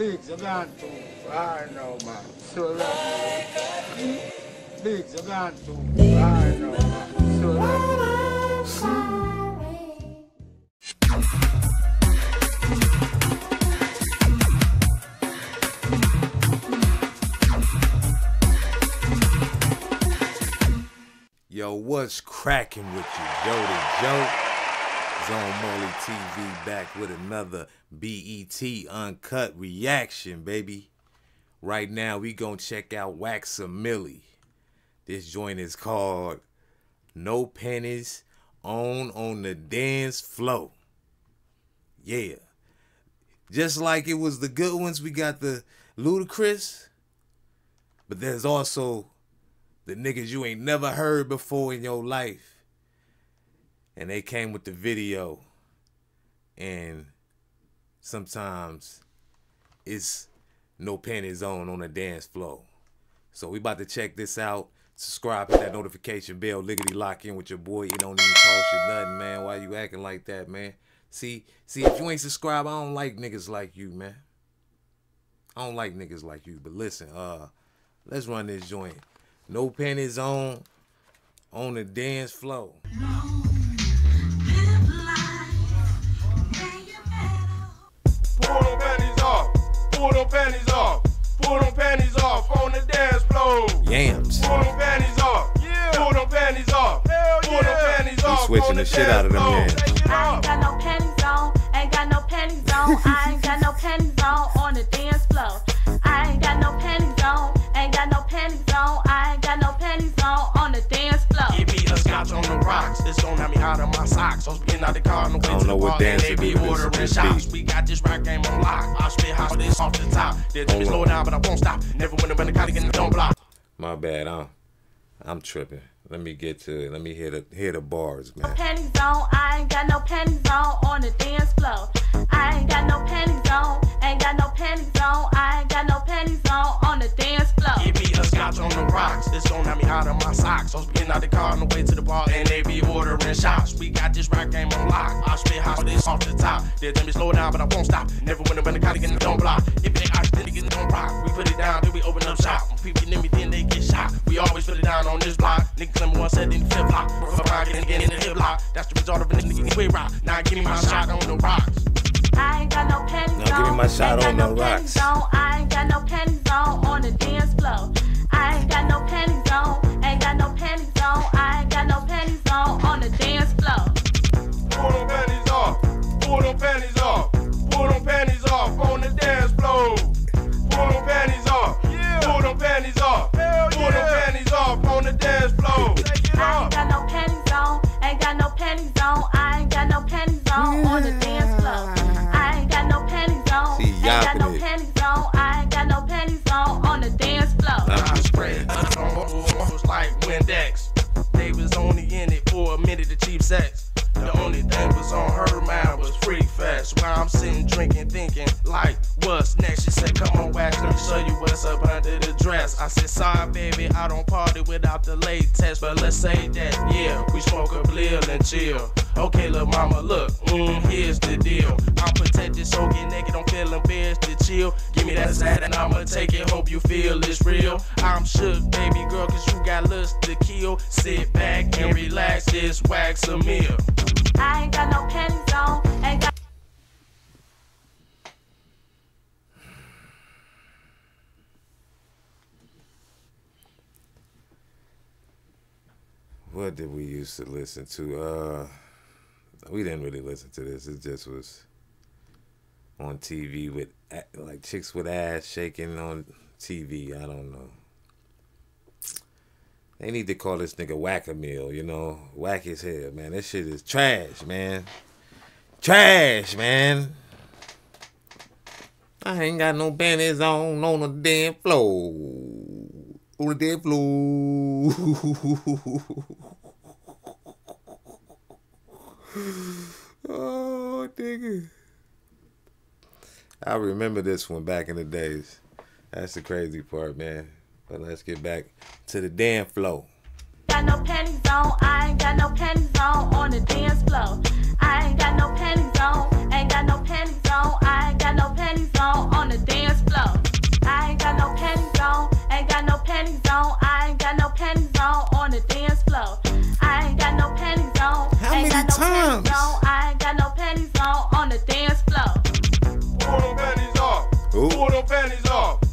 Big Zaganto, I know man. So Big Zaganto, I know man. So Yo, what's cracking with you? Yo, the Joe. ZoneMarley TV back with another BET Uncut reaction, baby. Right now, we gonna check out Waxamilly. This joint is called No Pennies On on the Dance Flow. Yeah. Just like it was the good ones, we got the Ludacris. But there's also the niggas you ain't never heard before in your life. And they came with the video. And sometimes it's no panties on on the dance floor. So we about to check this out. Subscribe, hit that notification bell, liggity lock in with your boy. it don't even cost you nothing, man. Why you acting like that, man? See, see, if you ain't subscribed, I don't like niggas like you, man. I don't like niggas like you. But listen, uh, let's run this joint. No panties on on the dance floor. Pull them panties off. Pull them panties off on the dance floor. Yams. Pull them panties off. Yeah. Pull them panties off. Hell Pull them panties off. switching on the shit out of them, dance yeah. floor. Take it I ain't got no panties on, ain't got no panties on, I ain't got no panties on on the dance floor. Rocks. It's gonna have me out of my socks. I was getting out the car on the way I don't to know the what bar, dance it they be but it's- ordering it's shots. We got this rap game on lock. I spit hot this off the top. They tell me slow down, but I won't stop. Never win when the collie get don't block. My bad. I'm I'm tripping. Let me get to it. Let me hear the hear the bars, man. Panties on, I ain't got no panties on on the dance floor. I ain't out of my socks. I was getting out the car on the way to the bar, and they be ordering shots. We got this rap game on lock. I spit hot this off the top. They tell me slow down, but I won't stop. Never win when the collie get don't block. If they ice, then they get don't rock. We put it down, then we open up shop. When people get me, then they get shot. We always put it down on this block. Niggas number one said in the flip flop. If I get again in the hip lock, that's the result of a nigga getting quick rock. Now give me my shot on the rocks. I ain't got no panties Now give me on. my shot on the panties rocks. Like Windex. They was only in it for a minute to cheap sex. Fest. While I'm sitting drinking, thinking like, what's next? She said, come on, wax, let me show you what's up under the dress. I said, sorry, baby, I don't party without the latex, but let's say that, yeah, we smoke a blill and chill. Okay, little mama, look, mm, here's the deal. I'm protected, so get naked, I'm feeling embarrassed to chill. Give me that side and I'ma take it, hope you feel it's real. I'm shook, baby girl, cause you got lust to kill. Sit back and relax, this wax a meal. I ain't got no panties on. Ain't got What did we used to listen to? Uh we didn't really listen to this. It just was on TV with like chicks with ass shaking on TV. I don't know. They need to call this nigga whack a meal, you know? Whack his head, man. This shit is trash, man. Trash, man. I ain't got no panties on on the damn floor. On the damn floor. oh, nigga. I remember this one back in the days. That's the crazy part, man. But let's get back to the damn flow. got no panties on. I ain't got no panties on on the dance floor. I ain't got no panties on. Ain't got no panties on. I ain't got no panties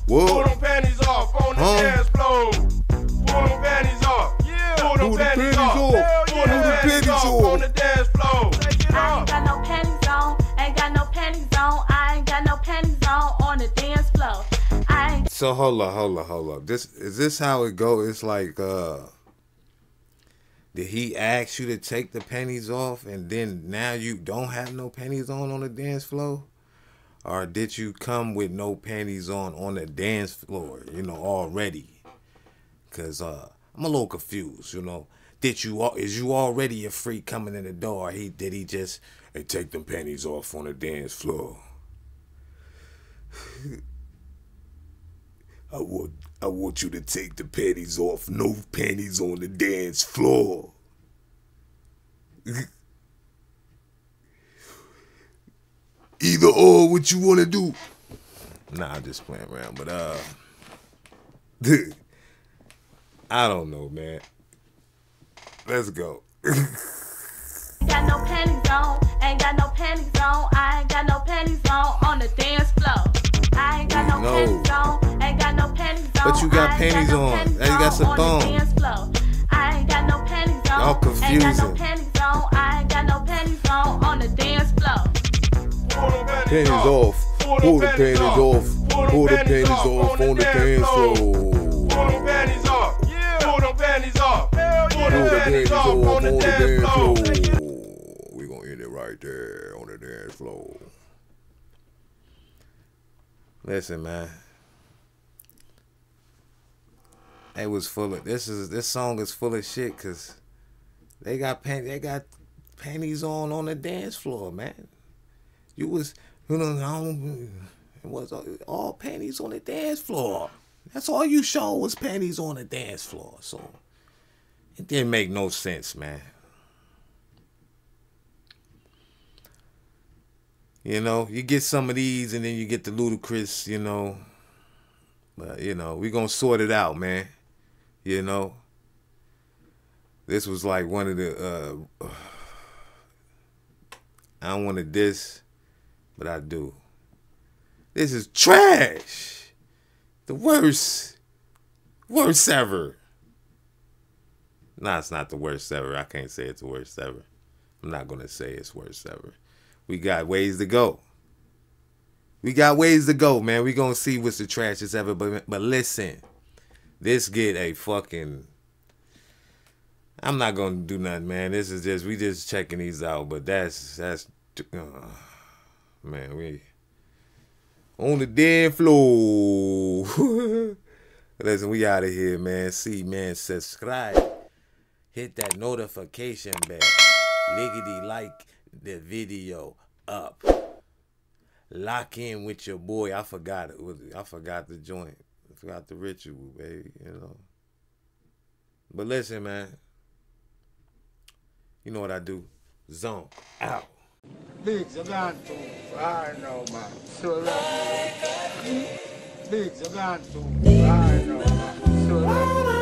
off. Whoa. Pull them panties off on the Huh? dance floor. Pull them panties off. Yeah. Pull them Pull the panties panties off. off. Pull yeah. the Panties panties off off. on the dance floor. Take it I off. ain't got no panties on, ain't got no panties on. I ain't got no panties on on the dance floor. I ain't So hold up, hold up, hold up. This is this how it go? It's like uh did he ask you to take the pennies off and then now you don't have no pennies on on the dance floor? Or did you come with no panties on on the dance floor, you know, already? Cuz uh I'm a little confused, you know. Did you is you already a freak coming in the door? He did he just hey, take them panties off on the dance floor? I want I want you to take the panties off. No panties on the dance floor. Either or what you wanna do. Nah, I'm just playing around, but uh dude, I don't know, man. Let's go. got no panties on, ain't got no panties on. I ain't got no panties on on the dance floor. I ain't got no No. panties on, ain't got no panties on. But you got I panties no on. panties Now you got some on thong. the dance floor. I ain't got no panties on, Y'all ain't got no confusing. Pull panties, Panties off. Pull the panties off. Pull the panties off on the dance floor. Pull them panties off. Yeah. Pull them panties off. Pull the panties off on the dance floor. We gonna end it right there on the dance floor. Listen, man. It was full of this is this song is full of shit because they got pan, they got panties on on the dance floor, man. You was you know I don't- it was all, all panties on the dance floor. That's all you showed was panties on the dance floor. So it didn't make no sense, man. You know, you get some of these and then you get the Ludacris, you know. But, you know, we going to sort it out, man. You know. This was like one of the, uh, I don't want to diss, but I do. This is trash. The worst, worst ever. Nah, it's not the worst ever. I can't say it's the worst ever. I'm not going to say it's worst ever. We got ways to go. We got ways to go, man. We gonna see what's the trashiest ever. But but listen, this get a fucking. I'm not gonna do nothing, man. This is just we just checking these out. But that's that's uh, man. We on the dance floor. listen, we out of here, man. See, man. Subscribe. Hit that notification bell. Liggity like the video up. Lock in with your boy. I forgot it. I forgot the joint. I forgot the ritual, baby. You know. But listen, man. You know what I do? Zone out. Big Giganto, I know man. So Big Giganto, I know man. So